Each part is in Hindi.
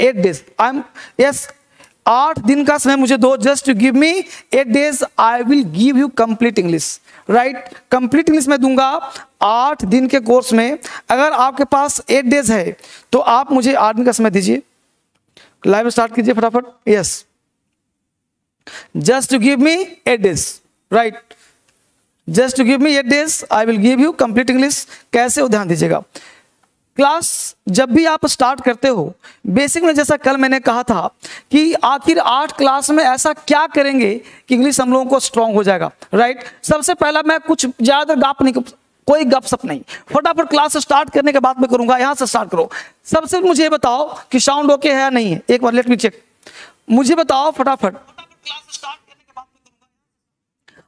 Eight days I am yes आठ दिन का समय मुझे दो just to give me eight days I will give you complete English right complete English में दूँगा आठ दिन के कोर्स में। अगर आपके पास एट डेज़ है तो आप मुझे आठ दिन का समय दीजिए। लाइव स्टार्ट कीजिए फटाफट। Yes just to give me eight days right just to give me eight days I will give you complete English कैसे ध्यान दीजिएगा? क्लास जब भी आप स्टार्ट करते हो, बेसिक में जैसा कल मैंने कहा था कि आखिर आठ क्लास में ऐसा क्या करेंगे कि इंग्लिश हम लोगों को स्ट्रांग हो जाएगा राइट सबसे पहला मैं कुछ ज़्यादा गाप नहीं, कोई गप सप नहीं। फटाफट क्लास स्टार्ट करने के बाद मैं करूँगा, यहाँ से स्टार्ट करो। सबसे मुझे बताओ कि साउंड ओके है या नहीं है? एक बार लेट मी चेक मुझे बताओ फटाफट।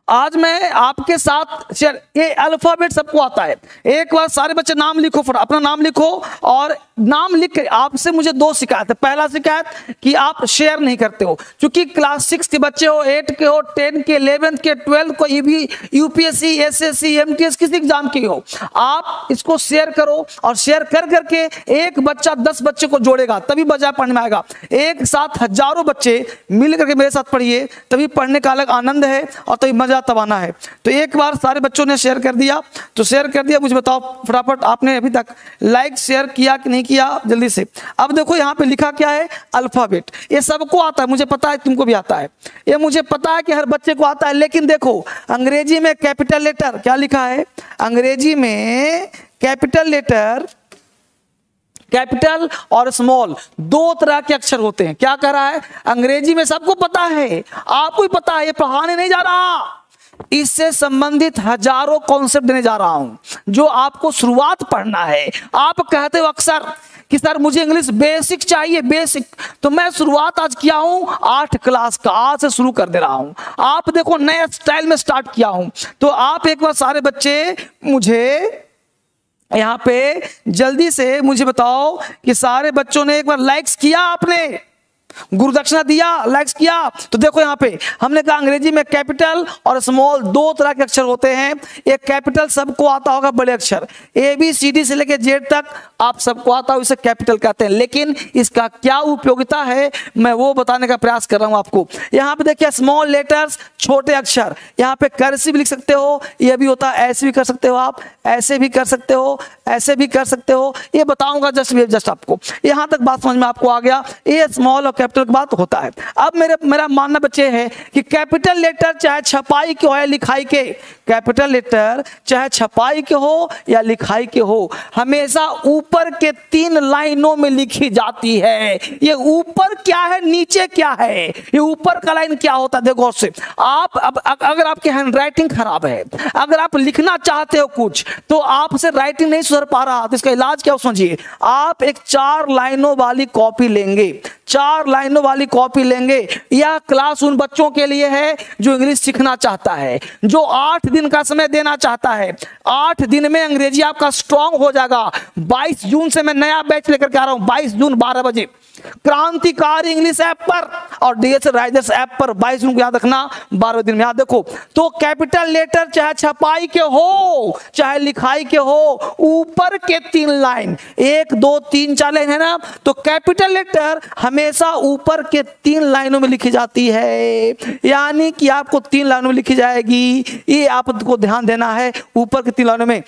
आज मैं आपके साथ शेयर ये अल्फ़ाबेट सबको आता है। एक बार सारे बच्चे नाम लिखो अपना नाम लिखो और नाम लिख के आपसे मुझे दो शिकायत है। पहला शिकायत कि आप शेयर नहीं करते हो। क्योंकि क्लास सिक्स के बच्चे हो एट के हो टेन के इलेवेंथ के ट्वेल्थ को भी यूपीएससी एसएससी एमटीएस किसी एग्ज़ाम की हो, आप इसको शेयर करो और शेयर कर करके एक बच्चा दस बच्चे को जोड़ेगा, तभी बजाय पढ़ने में आएगा। एक साथ हज़ारों बच्चे मिल करके मेरे साथ पढ़िए, तभी पढ़ने का अलग आनंद है और तभी मज़ा तब आना है। तो एक बार सारे बच्चों ने शेयर कर दिया। तो शेयर कर दिया, मुझे बताओ फटाफट आपने अभी तक लाइक शेयर किया कि नहीं किया? जल्दी से। अब देखो यहाँ पे लिखा क्या है? अल्फ़ाबेट। ये सबको आता है। मुझे पता है, तुमको भी आता है। ये मुझे पता है कि हर बच्चे को आता है, लेकिन देखो, अंग्रेज़ी में कैपिटल लेटर क्या लिखा है? अंग्रेज़ी में कैपिटल लेटर, कैपिटल और स्मॉल, दो तरह के अक्षर होते हैं। क्या कह रहा है? अंग्रेज़ी में सबको पता है। आपको ही पता है, ये पढ़ाने नहीं जा रहा। इससे संबंधित हज़ारों कॉन्सेप्ट देने जा रहा हूँ, जो आपको शुरुआत पढ़ना है। आप कहते हो, अक्सर, कि सर मुझे इंग्लिश बेसिक चाहिए बेसिक तो मैं शुरुआत आज किया हूँ, आठ क्लास का, आज से शुरू कर दे रहा हूँ। आप देखो नए स्टाइल में स्टार्ट किया हूँ। तो आप एक बार सारे बच्चे, मुझे यहाँ पे जल्दी से मुझे बताओ कि सारे बच्चों ने एक बार लाइक्स किया आपने? गुरु दक्षिणा दिया लाइक्स किया। तो देखो यहाँ पे, हमने कहा अंग्रेज़ी में कैपिटल और स्मॉल दो तरह के अक्षर होते हैं। एक कैपिटल सबको आता होगा बड़े अक्षर। ए बी सी डी से लेके जेड तक आप सबको आता हो, इसे कैपिटल कहते हैं। लेकिन इसका क्या उपयोगिता है, मैं वो बताने का प्रयास कर रहा हूँ आपको। यहाँ पे देखिए स्मॉल लेटर्स छोटे अक्षर। यहाँ पे कर्सिव लिख सकते हो यह भी होता है, ऐसे भी कर सकते हो आप, ऐसे भी कर सकते हो, ऐसे भी कर सकते हो। ये बताऊँगा जस्ट जस्ट आपको। यहाँ तक बात समझ में आपको आ गया। ये स्मॉल और कैपिटल की बात होता है। अब मेरे, मेरा मानना बच्चे है कि कैपिटल लेटर चाहे छपाई के हो या लिखाई के कैपिटल लेटर चाहे छपाई के हो या लिखाई के हो, हमेशा ऊपर के तीन लाइनों में लिखी जाती है। ये ऊपर क्या है, नीचे क्या है? ये ऊपर का लाइन क्या होता है? देखो से आप अब अगर आपकी हैंड राइटिंग खराब है, अगर आप लिखना चाहते हो कुछ तो आपसे राइटिंग नहीं सुधर पा रहा। तो इसका इलाज क्या समझिए, आप एक चार लाइनों वाली कॉपी लेंगे। चार लाइनों वाली कॉपी लेंगे। यह क्लास उन बच्चों के लिए है जो इंग्लिश सीखना चाहता है, जो आठ दिन का समय देना चाहता है। आठ दिन में अंग्रेज़ी आपका स्ट्रांग हो जाएगा। 22 जून से मैं नया बैच लेकर के आ रहा हूँ 22 जून 12 बजे। क्रांतिकारी इंग्लिश ऐप पर और डीएस राइडर्स ऐप पर बाईस जून को याद रखना बारह दिन में याद देखो तो कैपिटल लेटर चाहे छपाई के हो, चाहे लिखाई के हो, ऊपर के तीन लाइन, एक, दो, तीन, चार लाइन है ना? तो कैपिटल लेटर हमेशा ऊपर के तीन लाइनों में लिखी जाती है। यानी कि आपको तीन लाइनों में लिखी जाएगी। ये आपको ध्यान देना है ऊपर के तीन लाइनों में।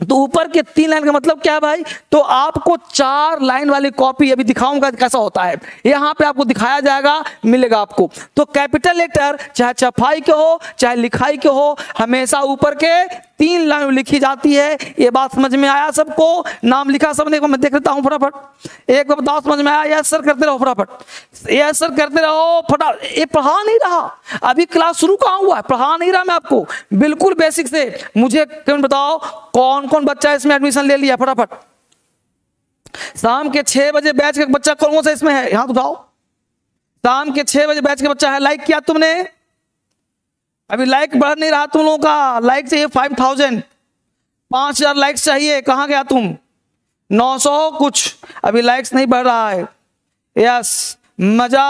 तो ऊपर के तीन लाइन का मतलब क्या है भाई? तो आपको चार लाइन वाली कॉपी अभी दिखाऊँगा कैसा होता है। यहाँ पे आपको दिखाया जाएगा, मिलेगा आपको। तो कैपिटल लेटर, चाहे छपाई के हो, चाहे लिखाई के हो, हमेशा ऊपर के तीन लाइन लिखी जाती है। ये बात समझ में आया सबको? नाम लिखा सबने? मैं देख लेता हूँ फटाफट। एक बार बताओ, समझ में आया? यस सर, करते रहो फटाफट। यस सर, करते रहो फटा ये पढ़ा नहीं रहा। अभी क्लास शुरू कहाँ हुआ है? पढ़ा नहीं रहा मैं आपको। बिल्कुल बेसिक से। मुझे कौन बताओ? कौन कौन बच्चा इसमें एडमिशन ले लिया? फटाफट। शाम के छह बजे बैच का बच्चा कौन सा इसमें है? यहाँ उठाओ शाम के छह बजे बैच का बच्चा है। लाइक किया तुमने? अभी लाइक बढ़ नहीं रहा तुम लोगों का। लाइक चाहिए फाइव थाउज़ेंड पाँच हज़ार लाइक्स चाहिए। कहाँ गया तुम? नौ सौ कुछ। अभी लाइक्स नहीं बढ़ रहा है। यस मज़ा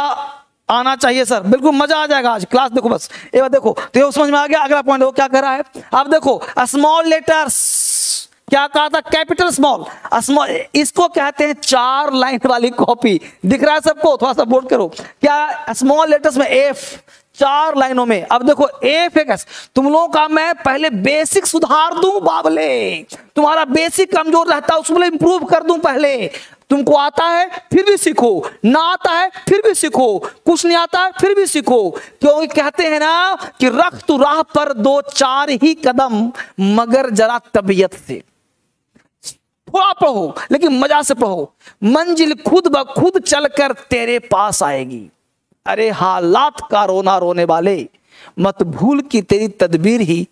आना चाहिए सर बिल्कुल मज़ा आ जाएगा आज। क्लास देखो बस। एक बार देखो। तो ये समझ में आ गया। अगला पॉइंट वो क्या कर रहा है? अब देखो स्मॉल लेटर्स क्या कहा था? कैपिटल स्मॉल स्मॉल इसको कहते हैं चार लाइन वाली कॉपी दिख रहा है सबको? थोड़ा सा बोर्ड करो। क्या? स्मॉल लेटर्स में एफ़ चार लाइनों में। अब देखो एफ़ एक तुम लोगों का मैं पहले बेसिक सुधार दूँ बाबले तुम्हारा बेसिक कमज़ोर रहता है उसको इंप्रूव कर दूँ पहले। तुमको आता है, फिर भी सीखो। ना आता है, फिर भी सीखो। कुछ नहीं आता है, फिर भी सीखो। क्योंकि कहते हैं ना कि रख तू राह पर दो चार ही कदम, मगर जरा तबीयत से। थोड़ा पढ़ो, लेकिन मज़ा से पढ़ो। मंजिल खुद ब खुद चलकर तेरे पास आएगी। अरे हालात का रोना रोने वाले, मत भूल कि तेरी तदबीर ही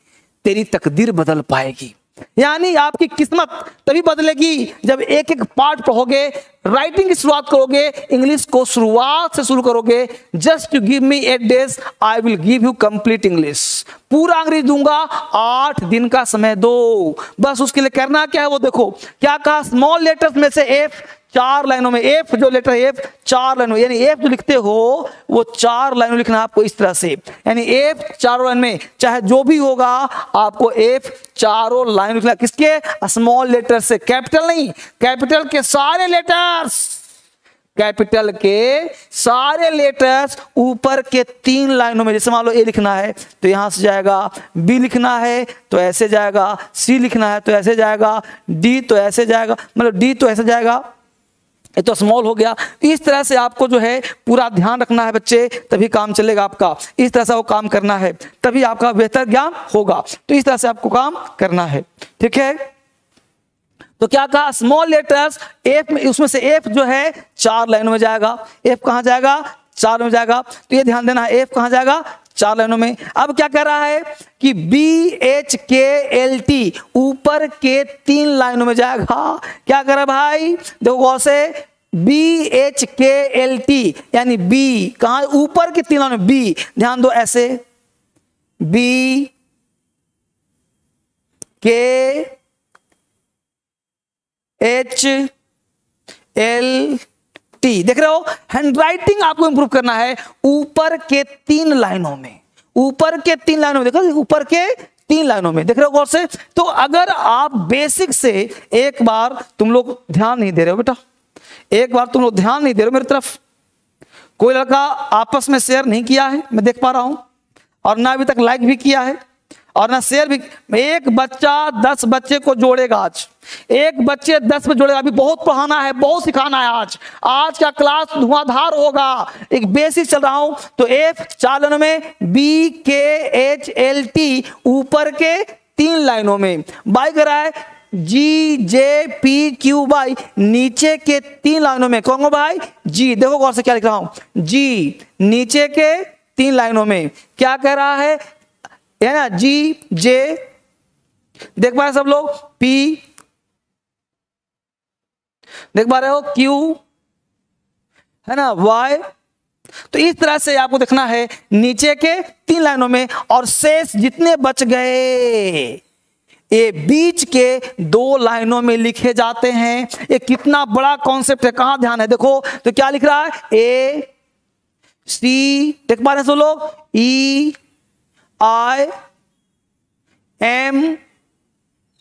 तेरी तकदीर बदल पाएगी। यानी आपकी किस्मत तभी बदलेगी जब एक एक पार्ट पढ़ोगे राइटिंग की शुरुआत करोगे इंग्लिश को शुरुआत से शुरू करोगे just to give me eight days I will give you complete English पूरा अंग्रेज़ दूँगा, आठ दिन का समय दो। बस उसके लिए करना क्या है वो देखो, क्या कहा स्मॉल लेटर्स में से एफ़ चार लाइनों में, एफ़ जो लेटर एफ़, चार लाइनों यानी एफ़ जो लिखते हो, वो चार लाइनों लिखना आपको इस तरह से। यानी एफ़ चारों लाइन में, चाहे जो भी होगा, आपको एफ़ चारों लाइन लिखना किसके? स्मॉल लेटर से। कैपिटल नहीं, कैपिटल के सारे लेटर्स। कैपिटल के सारे लेटर्स ऊपर के तीन लाइनों में, जैसे मान लो ए लिखना है तो यहाँ से जाएगा, बी लिखना है तो ऐसे जाएगा, सी लिखना है तो ऐसे जाएगा, डी तो ऐसे जाएगा मतलब डी तो ऐसे जाएगा ये तो स्मॉल हो गया। इस तरह से आपको जो है पूरा ध्यान रखना है बच्चे, तभी काम चलेगा आपका। इस तरह से वो काम करना है, तभी आपका बेहतर ज्ञान होगा। तो इस तरह से आपको काम करना है। ठीक है? तो क्या कहा? स्मॉल लेटर्स एफ़ में, उसमें से एफ़ जो है, चार लाइनों में जाएगा। एफ़ कहाँ जाएगा? चार में जाएगा। तो ये ध्यान देना है एफ़ कहाँ जाएगा? चार लाइनों में। अब क्या कह रहा है कि B H K L T ऊपर के तीन लाइनों में जाएगा। क्या करे भाई? देखो गौर से B H K L T यानी बी कहा? ऊपर के तीन लाइनों बी ध्यान दो ऐसे। बी के एच एल टी देख रहे हो? हैंडराइटिंग आपको इंप्रूव करना है। ऊपर के तीन लाइनों में। ऊपर के तीन लाइनों में देखो, ऊपर के तीन लाइनों में। देख रहे हो गौर से? तो अगर आप बेसिक से एक बार तुम लोग ध्यान नहीं दे रहे हो बेटा। एक बार तुम लोग ध्यान नहीं दे रहे हो मेरी तरफ़। कोई लड़का आपस में शेयर नहीं किया है, मैं देख पा रहा हूँ, और ना अभी तक लाइक भी किया है। और ना शेयर भी, एक बच्चा दस बच्चे को जोड़ेगा आज। एक बच्चे दस में जोड़ेगा। अभी बहुत पढ़ाना है, बहुत सिखाना है आज। आज का क्लास धुआंधार होगा। एक बेसिक चल रहा हूँ तो एफ़ चालन में बी के एच एल टी ऊपर के तीन लाइनों में। बाई कर रहा है जी जे पी क्यू बाई नीचे के तीन लाइनों में। कहूँगा भाई? जी देखो गौर से क्या लिख रहा हूँ। जी नीचे के तीन लाइनों में। क्या कह रहा है? है ना जी जे देख पा रहे सब लोग? पी देख पा रहे हो? क्यू है ना? वाई तो इस तरह से आपको देखना है नीचे के तीन लाइनों में और शेष जितने बच गए, ये बीच के दो लाइनों में लिखे जाते हैं। ये कितना बड़ा कॉन्सेप्ट है, कहाँ ध्यान है? देखो तो क्या लिख रहा है? ए सी देख पा रहे हैं सब लोग? ई आई एम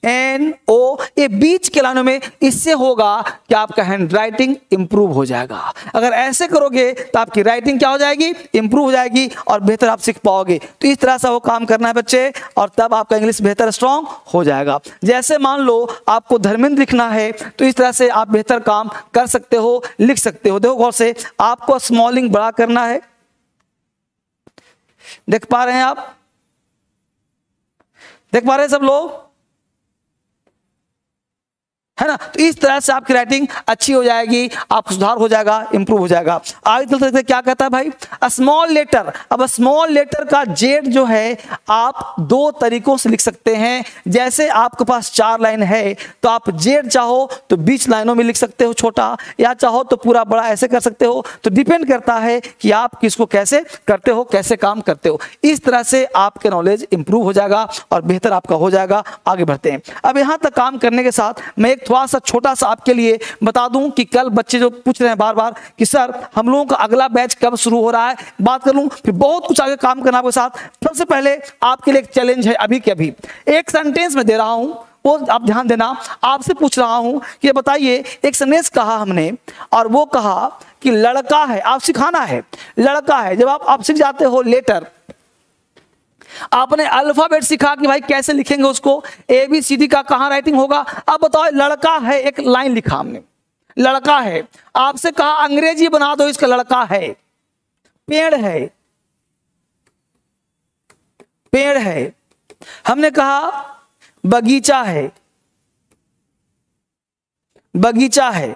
एन ओ ये बीच के लाइनों में इससे होगा कि आपका हैंड राइटिंग इंप्रूव हो जाएगा। अगर ऐसे करोगे तो आपकी राइटिंग क्या हो जाएगी? इंप्रूव हो जाएगी और बेहतर आप सीख पाओगे। तो इस तरह से वो काम करना है बच्चे और तब आपका इंग्लिश बेहतर स्ट्रांग हो जाएगा। जैसे मान लो आपको धर्मेंद्र लिखना है तो इस तरह से आप बेहतर काम कर सकते हो, लिख सकते हो। देखो गौर से, आपको स्मॉलिंग बड़ा करना है। देख पा रहे हैं आप? देख पा रहे हैं सब लोग? है ना? तो इस तरह से आपकी राइटिंग अच्छी हो जाएगी आप सुधार हो जाएगा इंप्रूव हो जाएगा। आगे चल सकते क्या कहता है भाई? स्मॉल लेटर अब स्मॉल लेटर का जेड जो है, आप दो तरीकों से लिख सकते हैं। जैसे आपके पास चार लाइन है तो आप जेड चाहो तो बीच लाइनों में लिख सकते हो छोटा, या चाहो तो पूरा बड़ा ऐसे कर सकते हो। तो डिपेंड करता है कि आप किसको कैसे करते हो, कैसे काम करते हो। इस तरह से आपके नॉलेज इंप्रूव हो जाएगा और बेहतर आपका हो जाएगा। आगे बढ़ते हैं। अब यहाँ तक काम करने के साथ मैं एक थोड़ा सा छोटा सा आपके लिए बता दूँ कि कल बच्चे जो पूछ रहे हैं बार बार कि, सर, हम लोगों का अगला बैच कब शुरू हो रहा है? बात कर लूँ, फिर बहुत कुछ आगे काम करना आपके साथ। सबसे पहले आपके लिए एक चैलेंज है अभी के अभी। एक सेंटेंस में दे रहा हूँ, वो आप ध्यान देना, आपसे पूछ रहा हूँ कि बताइए, एक संदेश कहा हमने, और वो कहा कि लड़का है, आप सिखाना है। लड़का है, जब आप आप सीख जाते हो लेटर आपने अल्फ़ाबेट सीखा कि भाई कैसे लिखेंगे उसको? ए बी सी डी का कहाँ राइटिंग होगा? अब बताओ, लड़का है, एक लाइन लिखा हमने। लड़का है। आपसे कहा, अंग्रेज़ी बना दो, इसका लड़का है। पेड़ है। पेड़ है। हमने कहा, बगीचा है। बगीचा है।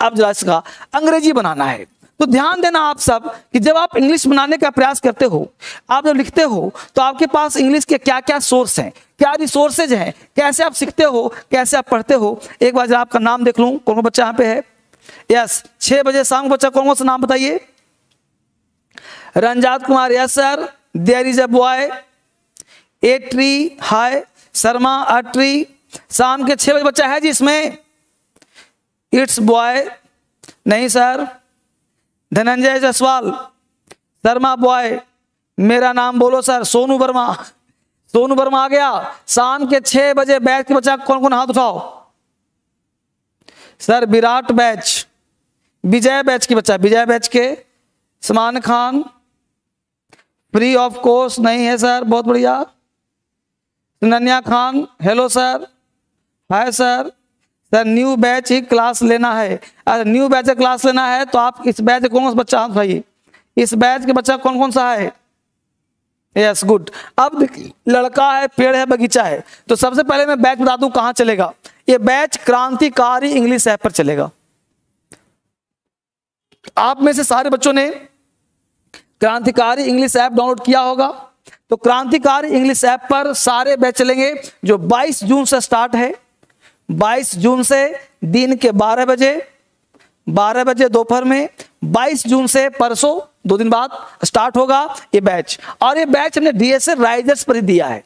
अब जरा इसका अंग्रेज़ी बनाना है। तो ध्यान देना आप सब कि जब आप इंग्लिश बनाने का प्रयास करते हो, आप जब लिखते हो तो आपके पास इंग्लिश के क्या क्या सोर्स हैं? क्या रिसोर्सेज हैं? कैसे आप सीखते हो? कैसे आप पढ़ते हो? एक बार जरा आपका नाम देख लूँ। कौन बच्चा यहाँ पे है? यस छह बजे शाम बच्चा कौन कौन सा नाम बताइए? Ranjat Kumar yes sir there is a boy a tree hi Sharma a tree शाम के छह बजे बच्चा है जी इसमें? इट्स बॉय नहीं सर धनंजय जायसवाल, शर्मा बॉय, मेरा नाम बोलो सर, सोनू वर्मा। सोनू वर्मा आ गया। शाम के छह बजे बैच के बच्चा कौन कौन हाथ उठाओ? Sir, Virat batch, Vijay batch के बच्चा, विजय बैच के समान खान। फ्री ऑफ़ कोर्स नहीं है सर, बहुत बढ़िया। Nanya Khan hello sir hi sir sir new batch ही क्लास लेना है। अगर न्यू बैच का क्लास लेना है तो आप इस बैच कौन सा बच्चा भाई? इस बैच के बच्चा कौन कौन सा है? यस गुड अब लड़का है, पेड़ है, बगीचा है। तो सबसे पहले मैं बैच बता दूँ कहाँ चलेगा। ये बैच क्रांतिकारी इंग्लिश ऐप पर चलेगा। आप में से सारे बच्चों ने क्रांतिकारी इंग्लिश ऐप डाउनलोड किया होगा। तो क्रांतिकारी इंग्लिश ऐप पर सारे बैच चलेंगे, जो 22 जून से स्टार्ट है। 22 जून से दिन के 12 बजे 12 बजे दोपहर में 22 जून से परसों, दो दिन बाद स्टार्ट होगा ये बैच और ये बैच हमने डीएसए राइजर्स पर ही दिया है।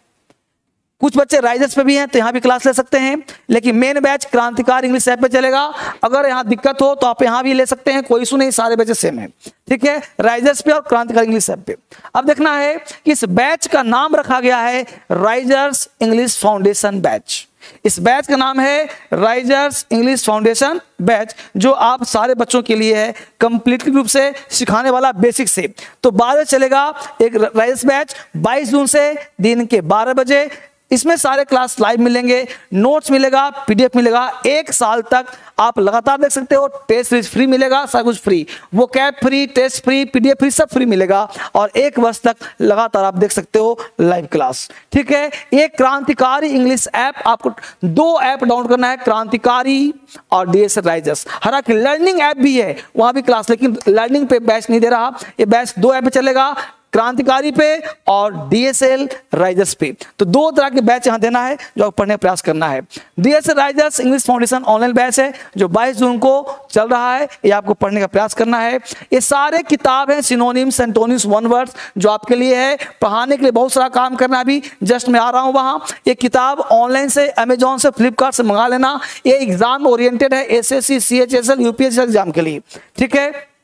कुछ बच्चे राइजर्स पे भी हैं तो यहाँ भी क्लास ले सकते हैं, लेकिन main batch Krantikar English app पे चलेगा। अगर यहाँ दिक्कत हो तो आप यहाँ भी ले सकते हैं, कोई इशू नहीं, सारे बैचेस सेम है। ठीक है? राइजर्स पे और क्रांतिकारी इंग्लिश ऐप पे। अब देखना है कि इस बैच का नाम रखा गया है राइजर्स इंग्लिश फाउंडेशन बैच इस बैच का नाम है राइजर्स इंग्लिश फाउंडेशन बैच, जो आप सारे बच्चों के लिए है कंप्लीटली रूप से सिखाने वाला बेसिक से। तो बाद चलेगा एक राइजर्स बैच 22 जून से दिन के 12 बजे इसमें सारे क्लास लाइव मिलेंगे नोट्स मिलेगा पीडीएफ मिलेगा, एक साल तक आप लगातार देख सकते हो टेस्ट सीरीज़ फ्री मिलेगा, सब कुछ फ्री वो cab free test free PDF free सब फ्री मिलेगा और एक वर्ष तक लगातार आप देख सकते हो लाइव क्लास ठीक है? एक क्रांतिकारी इंग्लिश ऐप आपको दो ऐप डाउनलोड करना है, क्रांतिकारी और डीएस राइजर्स हालाँकि लर्निंग ऐप भी है, वहाँ भी क्लास लेकिन लर्निंग पे बैच नहीं दे रहा। ये बैच दो ऐप चलेगा क्रांतिकारी पे और डीएसएल राइजर्स पे। तो दो तरह के बैच यहाँ देना है, जो पढ़ने का प्रयास करना है। DSL Risers English Foundation online batch है, जो 22 जून को चल रहा है। ये आपको पढ़ने का प्रयास करना है। ये सारे किताब हैं सिनोनिम्स एंटोनिम्स वन वर्ड्स जो आपके लिए है। पढ़ाने के लिए बहुत सारा काम करना अभी। जस्ट मैं आ रहा हूँ वहाँ। ये किताब ऑनलाइन से अमेजोन से फ्लिपकार्ट से मंगा लेना। ये एग्ज़ाम ओरिएंटेड है S S C C H S L UPSC exam के लिए। ठीक है?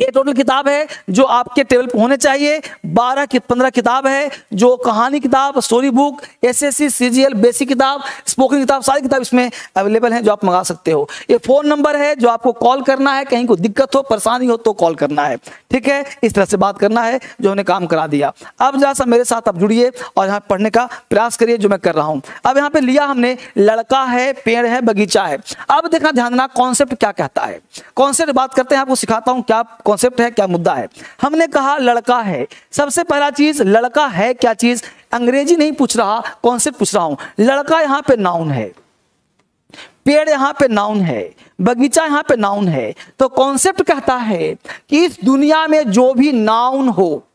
ये टोटल किताब है जो आपके टेबल पर होने चाहिए। बारह की, पंद्रह किताब है, जो कहानी किताब story book S S C basic किताब स्पोकन किताब, सारी किताब इसमें अवेलेबल है जो आप मंगा सकते हो। ये फ़ोन नंबर है जो आपको कॉल करना है, कहीं को दिक्कत हो, परेशानी हो तो कॉल करना है। ठीक है? इस तरह से बात करना है, जो उन्हें काम करा दिया। अब जरा सा मेरे साथ आप जुड़िए और यहाँ पढ़ने का प्रयास करिए जो मैं कर रहा हूँ। अब यहाँ पे लिया हमने, लड़का है, पेड़ है, बगीचा है। अब देखना ध्यान देना कॉन्सेप्ट क्या कहता है। कॉन्सेप्ट बात करते हैं, आपको सिखाता हूँ क्या कॉन्सेप्ट है, क्या मुद्दा है? हमने कहा लड़का है। सबसे पहला चीज़, लड़का है क्या चीज़? अंग्रेज़ी नहीं पूछ रहा कॉन्सेप्ट पूछ रहा हूँ। लड़का यहाँ पे नाउन है। पेड़ यहाँ पे नाउन है। बगीचा यहाँ पे नाउन है। तो कॉन्सेप्ट कहता है कि इस दुनिया में जो भी नाउन हो,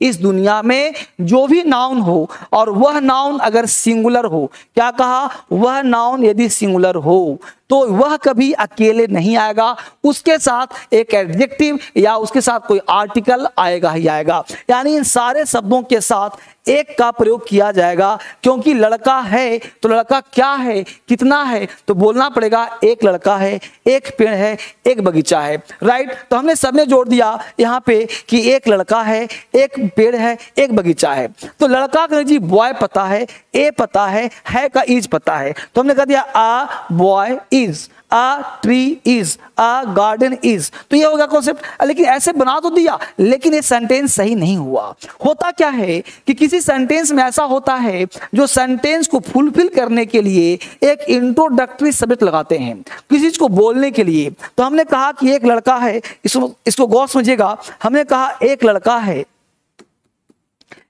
इस दुनिया में जो भी नाउन हो, और वह नाउन अगर सिंगुलर हो, क्या कहा? वह नाउन यदि सिंगुलर हो तो वह कभी अकेले नहीं आएगा। उसके साथ एक एडजेक्टिव या उसके साथ कोई आर्टिकल आएगा ही आएगा। यानी इन सारे शब्दों के साथ एक का प्रयोग किया जाएगा। क्योंकि लड़का है तो लड़का क्या है, कितना है तो बोलना पड़ेगा, एक लड़का है, एक पेड़ है, एक बगीचा है। राइट तो हमने सब में जोड़ दिया यहाँ पे कि एक लड़का है, एक पेड़ है, एक बगीचा है। तो लड़का का जी बॉय पता है ए पता है है का इज़ पता है। तो हमने कह दिया a boy is a tree is a garden is तो ये हो गया कॉन्सेप्ट लेकिन ऐसे बना तो दिया, लेकिन ये सेंटेंस सही नहीं हुआ। होता क्या है कि किसी सेंटेंस में ऐसा होता है, जो सेंटेंस को फुलफिल करने के लिए एक इंट्रोडक्टरी सब्जेक्ट लगाते हैं, किसी चीज़ को बोलने के लिए। तो हमने कहा कि एक लड़का है, इसको इसको गौर समझिएगा। हमने कहा, एक लड़का है।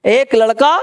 एक लड़का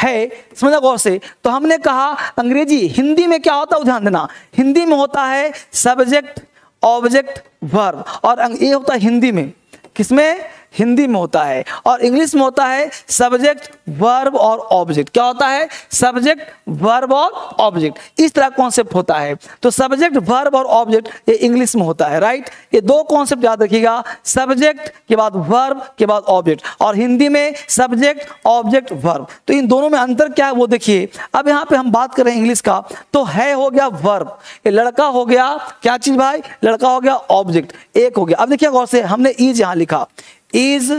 है, समझा गौर से? तो हमने कहा, अंग्रेज़ी, हिंदी में क्या होता है? ध्यान देना। हिंदी में होता है सब्जेक्ट ऑब्जेक्ट वर्ब और ये होता है हिंदी में। किसमें? हिंदी में होता है और इंग्लिश में होता है सब्जेक्ट वर्ब और ऑब्जेक्ट क्या होता है? सब्जेक्ट वर्ब और ऑब्जेक्ट इस तरह कॉन्सेप्ट होता है। तो सब्जेक्ट वर्ब और ऑब्जेक्ट ये इंग्लिश में होता है राइट ये दो कॉन्सेप्ट याद रखिएगा। सब्जेक्ट के बाद वर्ब के बाद ऑब्जेक्ट और हिंदी में सब्जेक्ट ऑब्जेक्ट वर्ब तो इन दोनों में अंतर क्या है वो देखिए। अब यहाँ पे हम बात करें इंग्लिश का। तो है हो गया वर्ब ये लड़का हो गया। क्या चीज़ भाई? लड़का हो गया ऑब्जेक्ट एक हो गया। अब देखिए गौर से हमने ईज यहाँ लिखा। Is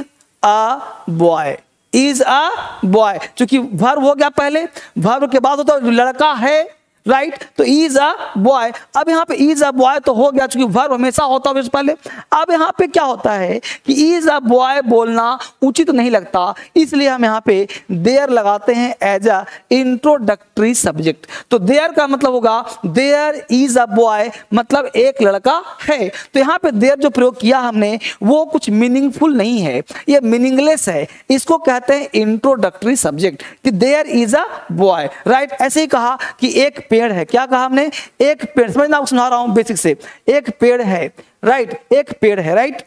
a boy is a boy चूँकि भर हो गया पहले। वर्ब के बाद होता है लड़का है राइट right? तो इज़ अ बॉय अब यहाँ पे इज़ अ बॉय तो हो गया चूँकि वर्ब हमेशा होता है पहले। अब यहाँ पे क्या होता है कि इज़ अ बॉय बोलना उचित तो नहीं लगता। इसलिए हम यहाँ पे देयर लगाते हैं एज अ इंट्रोडक्टरी सब्जेक्ट तो देयर का मतलब होगा देयर इज़ अ बॉय मतलब एक लड़का है। तो यहाँ पे देयर जो प्रयोग किया हमने, वो कुछ मीनिंगफुल नहीं है। ये मीनिंगलेस है। इसको कहते हैं इंट्रोडक्टरी सब्जेक्ट कि there is a boy right ऐसे ही कहा कि एक पेड़ है। क्या कहा हमने? एक पेड़। समझना सुना रहा हूँ बेसिक से। एक पेड़ है। राइट एक पेड़ है राइट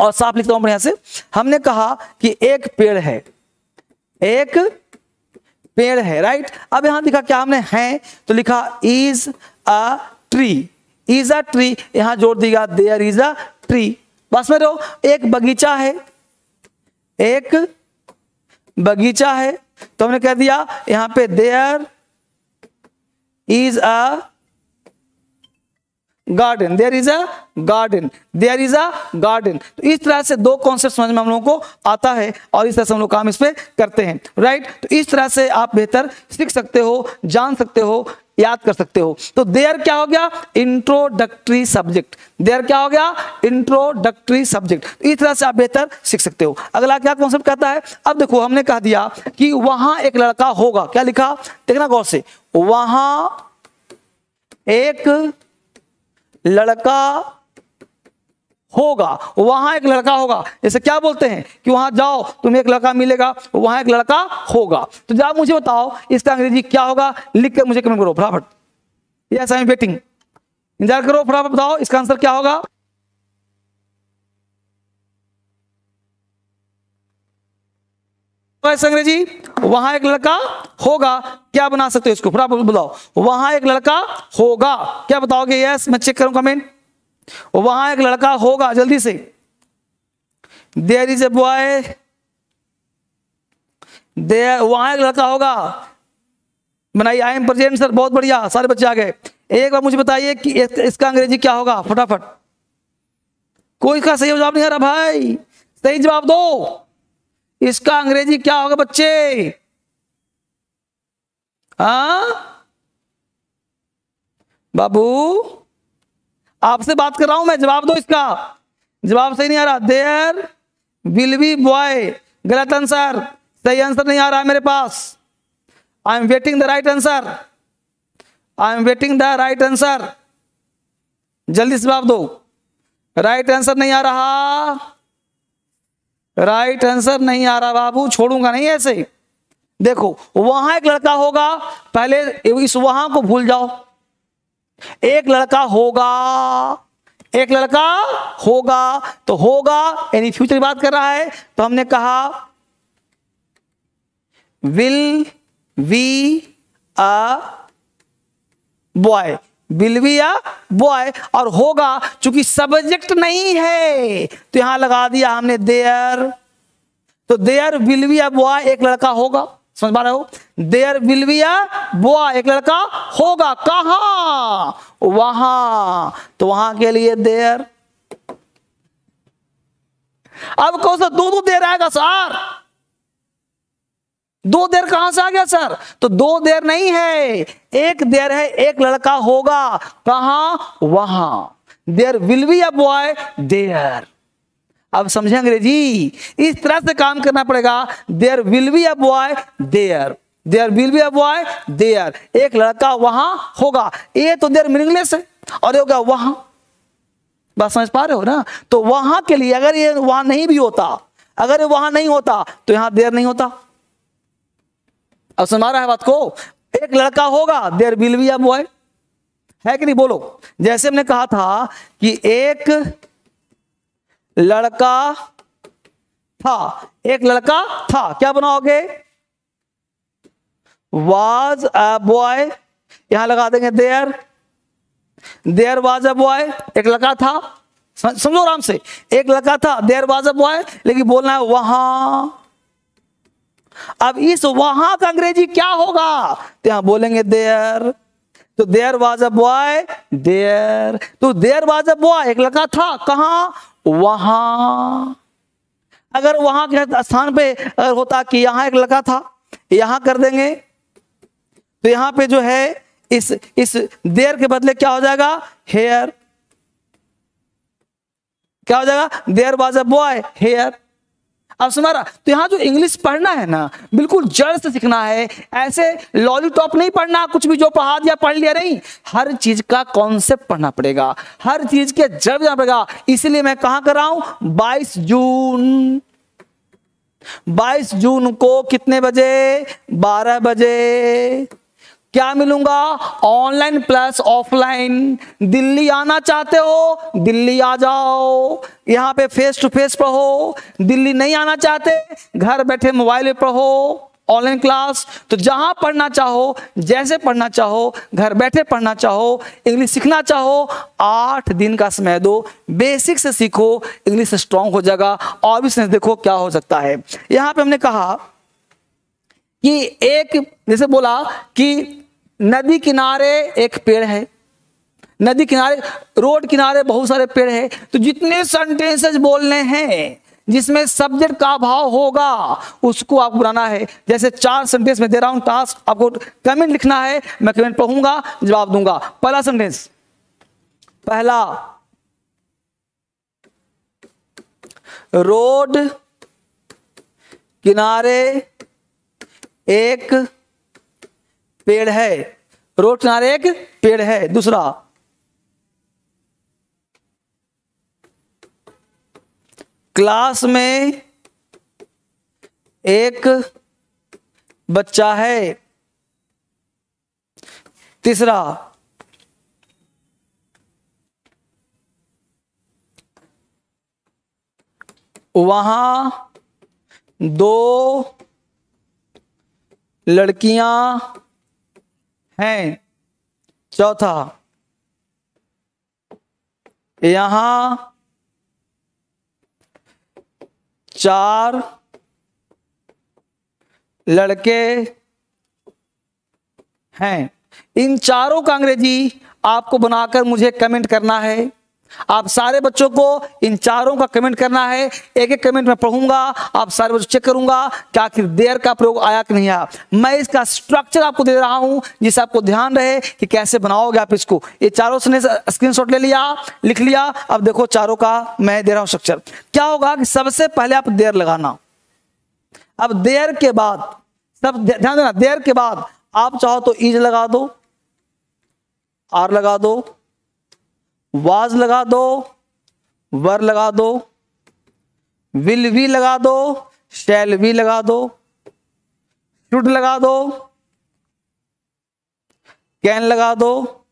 और साफ़ लिखता हूँ बढ़िया से। हमने कहा कि एक पेड़ है। एक पेड़ है राइट अब यहाँ लिखा क्या हमने? है। तो लिखा is a tree is a tree यहाँ जोड़ दिया देयर इज़ अ ट्री बस में रहो, एक बगीचा है। एक बगीचा है। तो हमने कह दिया, यहाँ पे there is a garden there is a garden there is a garden तो इस तरह से दो कॉन्सेप्ट समझ में हम लोगों को आता है और इस तरह से हम लोग काम इस पर करते हैं राइट right? तो इस तरह से आप बेहतर सीख सकते हो, जान सकते हो याद कर सकते हो। तो देयर क्या हो गया? इंट्रोडक्टरी सब्जेक्ट देयर क्या हो गया? इंट्रोडक्टरी सब्जेक्ट इस तरह से आप बेहतर सीख सकते हो। अगला क्या कॉन्सेप्ट कहता है? अब देखो, हमने कह दिया कि वहाँ एक लड़का होगा। क्या लिखा? देखना गौर से। वहाँ एक लड़का होगा वहाँ एक लड़का होगा। जैसे क्या बोलते हैं कि वहाँ जाओ, तुम्हें एक लड़का मिलेगा वहाँ एक लड़का होगा। तो जब मुझे बताओ, इसका अंग्रेज़ी क्या होगा लिख कर मुझे कमेंट करो, फटाफट। यस आई एम वेटिंग इंतज़ार करो, फटाफट बताओ, इसका आंसर क्या होगा? अंग्रेज़ी, वहाँ एक लड़का होगा, क्या बना सकते हो इसको? फटाफट बताओ, वहाँ एक लड़का होगा। क्या बताओगे? यस मैं चेक करूँ कमेंट वहाँ एक लड़का होगा, जल्दी से। देर इज़ ए बॉय देर वहाँ एक लड़का होगा। बनाइए आई एम प्रेजेंट सर बहुत बढ़िया, सारे बच्चे आ गए। एक बार मुझे बताइए कि इसका अंग्रेज़ी क्या होगा, फटाफट। कोई इसका सही जवाब नहीं आ रहा, भाई। सही जवाब दो। इसका अंग्रेज़ी क्या होगा, बच्चे? हा? बाबू? आपसे बात कर रहा हूँ, मैं जवाब दो इसका? जवाब सही नहीं आ रहा। There will be boy. गलत आंसर। सही आंसर नहीं आ रहा मेरे पास। I am waiting the right answer I am waiting the right answer जल्दी से जवाब दो। राइट आंसर नहीं आ रहा। राइट आंसर नहीं आ रहा बाबू, छोड़ूँगा नहीं ऐसे देखो, वहाँ एक लड़का होगा, पहले इस वहाँ को भूल जाओ। एक लड़का होगा, एक लड़का होगा तो होगा, यानी फ्यूचर की बात कर रहा है तो हमने कहा will we a boy will be a boy और होगा, चूँकि सब्जेक्ट नहीं है तो यहाँ लगा दिया हमने देयर तो there will be a boy एक लड़का होगा। समझ पा रहे हो? There will be a boy एक लड़का होगा। कहा? वहाँ। तो वहाँ के लिए देयर अब कौन सा दो दो देर आएगा सर। दो देर कहाँ से आ गया सर? तो दो देर नहीं है। एक देर है, एक लड़का होगा। कहा? वहाँ। There will be a boy there अब समझे अंग्रेज़ी? इस तरह से काम करना पड़ेगा। There will be a boy there there will be a boy there एक लड़का वहाँ होगा। ये तो देर मीनिंगलेस है। और ये होगा वहाँ। बात समझ पा रहे हो ना? तो वहाँ के लिए अगर ये वहाँ नहीं भी होता, अगर ये वहाँ नहीं होता तो यहाँ देर नहीं होता। अब समझ रहा है बात को? एक लड़का होगा। There will be a boy है कि नहीं? बोलो। जैसे हमने कहा था कि एक लड़का था। एक लड़का था। क्या बनाओगे? वाज अ बॉय यहाँ लगा देंगे there there was a boy एक लड़का था। समझो आराम से। एक लड़का था। देयर वाज अ बॉय लेकिन बोलना है वहाँ। अब इस वहाँ का अंग्रेज़ी क्या होगा? तो यहाँ बोलेंगे देयर तो there was a boy there तो देयर वाज अ बॉय एक लड़का था। कहा? वहाँ, अगर वहाँ के स्थान पे अगर होता कि यहाँ एक लड़का था, यहाँ कर देंगे तो यहाँ पे जो है, इस इस देर के बदले क्या हो जाएगा? हेयर। क्या हो जाएगा? There was a boy, here. अब सुना तो यहाँ जो इंग्लिश पढ़ना है ना, बिल्कुल जड़ से सीखना है। ऐसे लॉलीटॉप नहीं पढ़ना, कुछ भी जो पढ़ा दिया, पढ़ लिया नहीं। हर चीज़ का कॉन्सेप्ट पढ़ना पड़ेगा। हर चीज़ के जड़ जाना पड़ेगा। इसलिए मैं कहा कर रहा हूँ? बाईस जून। 22 जून को कितने बजे? 12 बजे। क्या मिलूँगा? ऑनलाइन प्लस ऑफलाइन दिल्ली आना चाहते हो, दिल्ली आ जाओ। यहाँ पे फेस टू फेस पढ़ो। दिल्ली नहीं आना चाहते, घर बैठे मोबाइल पढ़ो। ऑनलाइन क्लास तो जहाँ पढ़ना चाहो, जैसे पढ़ना चाहो, घर बैठे पढ़ना चाहो इंग्लिश सीखना चाहो, आठ दिन का समय दो। बेसिक से सीखो इंग्लिश स्ट्रांग हो जाएगा। भी देखो क्या हो सकता है। यहाँ पे हमने कहा कि एक, जैसे बोला कि नदी किनारे एक पेड़ है। नदी किनारे, रोड किनारे बहुत सारे पेड़ है। तो जितने सेंटेंसेस बोलने हैं, जिसमें सब्जेक्ट का भाव होगा, उसको आपको बनाना है। जैसे चार सेंटेंस में दे रहा हूँ टास्क आपको कमेंट लिखना है, मैं कमेंट पढ़ूँगा, जवाब दूँगा। पहला सेंटेंस पहला, रोड किनारे एक पेड़ है। रोड किनारे एक पेड़ है, दूसरा। क्लास में एक बच्चा है। तीसरा। वहाँ दो लड़कियाँ हैं। चौथा। यहाँ चार लड़के हैं। इन चारों का अंग्रेज़ी आपको बनाकर मुझे कमेंट करना है। आप सारे बच्चों को इन चारों का कमेंट करना है। एक एक कमेंट में पढ़ूँगा, आप सारे बच्चों चेक करूँगा क्या आखिर देर का प्रयोग आया कि नहीं आया। मैं इसका स्ट्रक्चर आपको दे रहा हूँ, जिससे आपको ध्यान रहे कि कैसे बनाओगे आप इसको। ये चारों से स्क्रीनशॉट ले लिया, लिख लिया। अब देखो चारों का मैं दे रहा हूँ स्ट्रक्चर क्या होगा कि सबसे पहले आप देर लगाना। अब देर के बाद, सब ध्यान देना, देर के बाद आप चाहो तो ईज लगा दो, आर लगा दो वाज लगा दो, वर लगा दो, विल भी लगा दो, शैल भी लगा दो, शुड लगा दो, कैन लगा दो।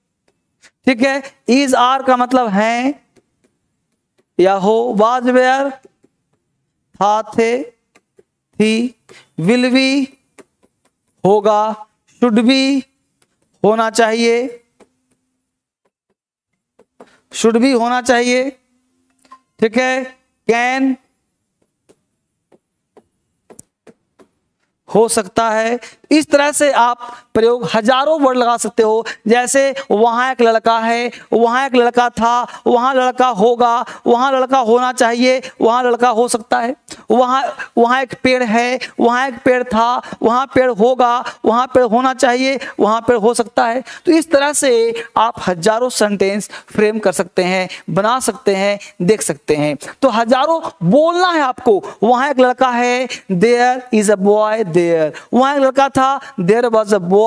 ठीक है, इज़ आर का मतलब है या हो, वाज वेयर, था, थे, थी, विल भी, होगा, शुड भी, होना चाहिए। शुड भी होना चाहिए। ठीक है कैन हो सकता है। इस तरह से आप प्रयोग हज़ारों वर्ड लगा सकते हो। जैसे, वहाँ एक लड़का है, वहाँ एक लड़का था, वहाँ लड़का होगा, वहाँ लड़का होना चाहिए, वहाँ लड़का हो सकता है। वहाँ वहाँ एक पेड़ है, वहाँ एक पेड़ था, वहाँ पेड़ होगा, वहाँ पेड़ होना चाहिए, वहाँ पेड़ हो सकता है। तो इस तरह से आप हज़ारों सेंटेंस फ्रेम कर सकते हैं, बना सकते हैं, देख सकते हैं। तो हज़ारों बोलना है आपको। वहाँ एक लड़का है there is a boy there वहाँ एक लड़का था there was a boy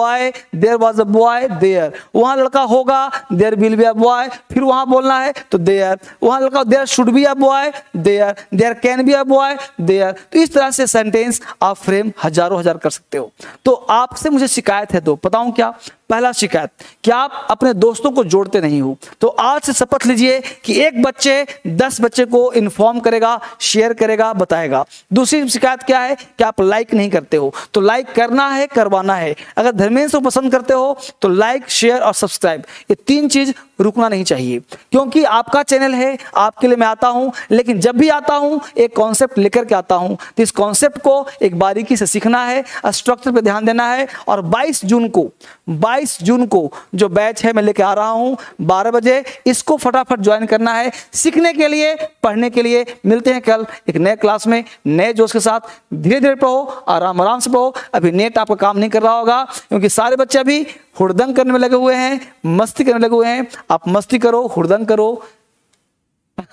there was a boy there वहाँ लड़का होगा there will be a boy फिर वहाँ बोलना है तो देयर वहाँ लड़का there should be a boy there there can be a boy there तो इस तरह से सेंटेंस आप फ्रेम हज़ारों हज़ार कर सकते हो। तो आपसे मुझे शिकायत है तो बताऊँ क्या? पहला शिकायत, कि आप अपने दोस्तों को जोड़ते नहीं हो। तो आज से शपथ लीजिए कि एक बच्चे, दस बच्चे को इन्फॉर्म करेगा शेयर करेगा, बताएगा। दूसरी शिकायत क्या है कि आप लाइक नहीं करते हो। तो लाइक करना है, करवाना है। अगर धर्मेंद्र को पसंद करते हो तो लाइक शेयर और सब्सक्राइब ये तीन चीज़ रुकना नहीं चाहिए। क्योंकि आपका चैनल है, आपके लिए मैं आता हूँ, लेकिन जब भी आता हूँ, एक कॉन्सेप्ट लेकर के आता हूँ। तो इस कॉन्सेप्ट को एक बारीकी से सीखना है स्ट्रक्चर पर ध्यान देना है, और 22 जून को 22 जून को जो बैच है, मैं लेके आ रहा हूँ 12 बजे। इसको फटाफट ज्वाइन करना है। सीखने के लिए, पढ़ने के लिए मिलते हैं कल एक नए क्लास में, नए जोश के साथ। धीरे धीरे पढ़ो आराम आराम से पढ़ो। अभी नेट आपका काम नहीं कर रहा होगा, क्योंकि सारे बच्चे अभी हुड़दंग करने में लगे हुए हैं, मस्ती करने लगे हुए हैं। आप मस्ती करो, हुड़दंग करो।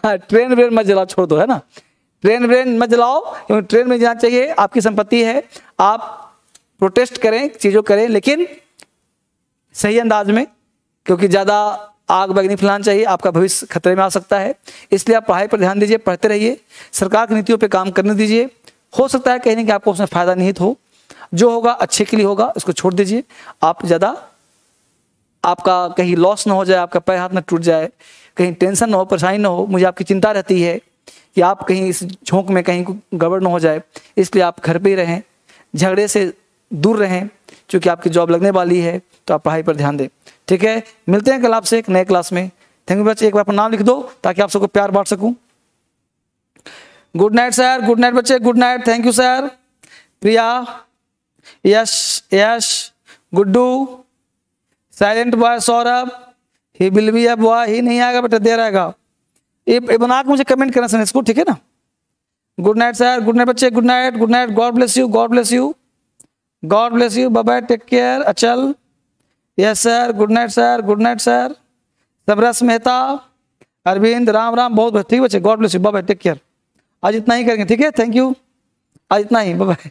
ट्रेन व्रेन मत जलाओ, छोड़ दो, है ना? ट्रेन व्रेन मत जलाओ, क्योंकि ट्रेन में जाना चाहिए, आपकी संपत्ति है। आप प्रोटेस्ट करें, चीज़ों करें, लेकिन सही अंदाज में, क्योंकि ज़्यादा आग बैग नहीं फैलाना चाहिए, आपका भविष्य खतरे में आ सकता है। इसलिए आप पढ़ाई पर ध्यान दीजिए, पढ़ते रहिए, सरकार की नीतियों पर काम करने दीजिए। हो सकता है कहीं ना कहीं आपको उसमें फ़ायदा निहित हो। जो होगा, अच्छे के लिए होगा, उसको छोड़ दीजिए। आप ज़्यादा, आपका कहीं लॉस ना हो जाए, आपका पैर हाथ ना टूट जाए, कहीं टेंशन ना हो, परेशानी ना हो, मुझे आपकी चिंता रहती है कि आप कहीं इस झोंक में कहीं गड़बड़ ना हो जाए। इसलिए आप घर पे ही रहें, झगड़े से दूर रहें, क्योंकि आपकी जॉब लगने वाली है। तो आप पढ़ाई पर ध्यान दें। ठीक है? मिलते हैं कल आपसे एक नए क्लास में। थैंक यू बच्चे, एक बार अपना नाम लिख दो ताकि आप सबको प्यार बांट सकूँ। Good night sir, good night बच्चे, good night. Thank you sir. Priya, Yash Yash, Guddu, silent boy Saurabh. He will be अब बॉय, ही नहीं आएगा बेटा, देर आएगा। ये बना के मुझे कमेंट करना सर इसको ठीक है ना? Good night sir, good night बच्चे, good night good night. God bless you, God bless you. God bless you bye take care, Achal. Yes sir good night sir good night sir Sabras Mehta Arvind Ram Ram बहुत बहुत ठीक बच्चे। God bless you bye take care आज इतना ही करेंगे, ठीक है? थैंक यू आज इतना ही. बाय